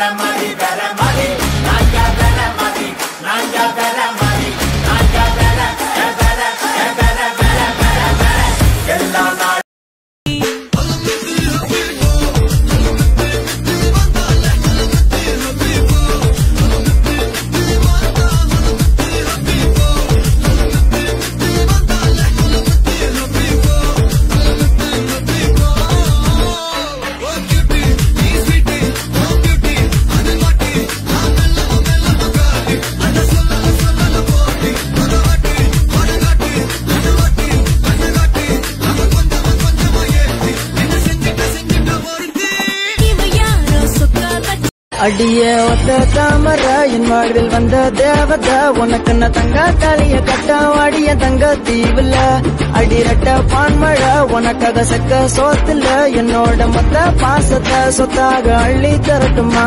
la mano. அடியே ஒத்த தாமர என் வாழ்வில் வந்த தேவத உனக்கு நான் தங்க தாலிய கட்ட வாடிய தங்க தீவுல அடிரட்ட பான்மழ உனக்காக சக்க சோத்துல என்னோட மொத்த பாசத்தை சொத்தாக அள்ளி தரட்டுமா?